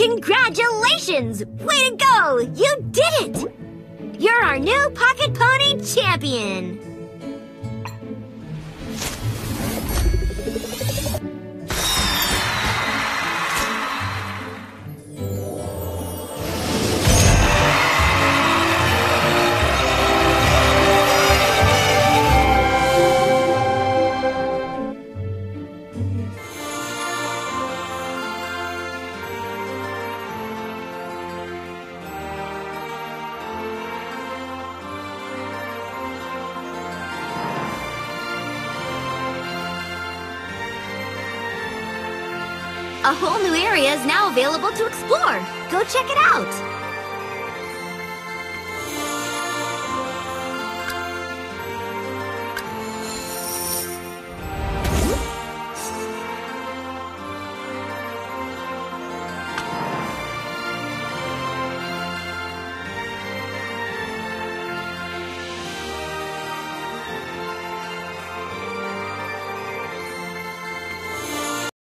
Congratulations! Way to go! You did it! You're our new Pocket Pony champion! Is now available to explore. Go check it out.